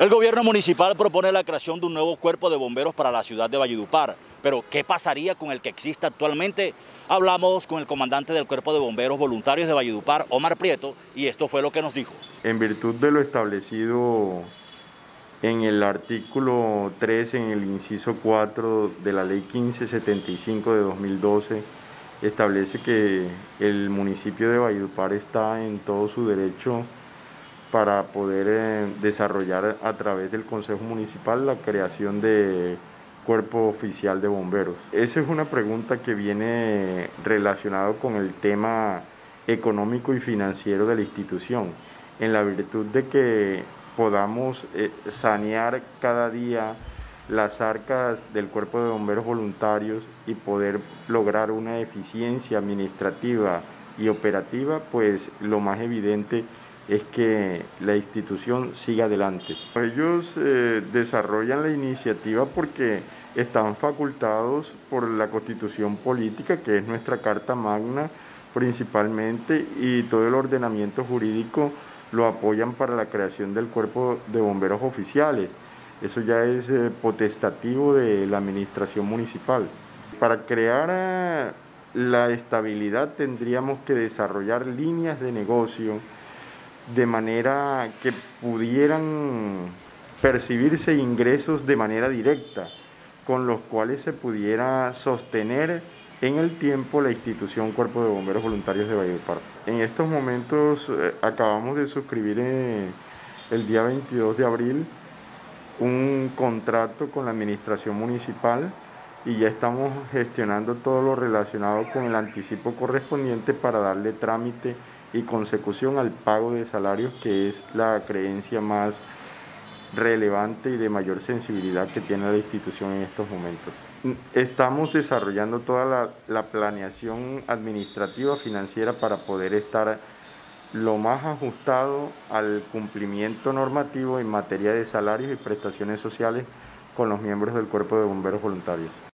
El gobierno municipal propone la creación de un nuevo cuerpo de bomberos para la ciudad de Valledupar. Pero, ¿qué pasaría con el que existe actualmente? Hablamos con el comandante del Cuerpo de Bomberos Voluntarios de Valledupar, Omar Prieto, y esto fue lo que nos dijo. En virtud de lo establecido en el artículo 3, en el inciso 4 de la ley 1575 de 2012, establece que el municipio de Valledupar está en todo su derecho para poder eh, desarrollar a través del Consejo Municipal la creación de cuerpo oficial de bomberos. Esa es una pregunta que viene relacionado con el tema económico y financiero de la institución, en la virtud de que podamos eh, sanear cada día las arcas del cuerpo de bomberos voluntarios y poder lograr una eficiencia administrativa y operativa, pues lo más evidente es que la institución siga adelante. Ellos eh, desarrollan la iniciativa porque están facultados por la constitución política, que es nuestra Carta Magna principalmente, y todo el ordenamiento jurídico lo apoyan para la creación del cuerpo de bomberos oficiales. Eso ya es eh, potestativo de la administración municipal. Para crear eh, la estabilidad tendríamos que desarrollar líneas de negocio, de manera que pudieran percibirse ingresos de manera directa, con los cuales se pudiera sostener en el tiempo la institución Cuerpo de Bomberos Voluntarios de Valledupar. En estos momentos eh, acabamos de suscribir eh, el día 22 de abril un contrato con la administración municipal y ya estamos gestionando todo lo relacionado con el anticipo correspondiente para darle trámite y consecución al pago de salarios, que es la creencia más relevante y de mayor sensibilidad que tiene la institución en estos momentos. Estamos desarrollando toda la, la, planeación administrativa financiera para poder estar lo más ajustado al cumplimiento normativo en materia de salarios y prestaciones sociales con los miembros del Cuerpo de Bomberos Voluntarios.